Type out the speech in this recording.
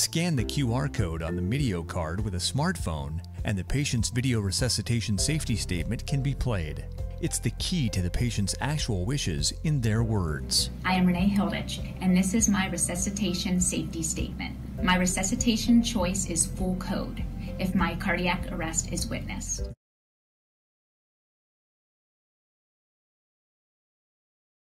Scan the QR code on the MIDEO card with a smartphone, and the patient's video resuscitation safety statement can be played. It's the key to the patient's actual wishes in their words. I am Renee Hilditch, and this is my resuscitation safety statement. My resuscitation choice is full code if my cardiac arrest is witnessed.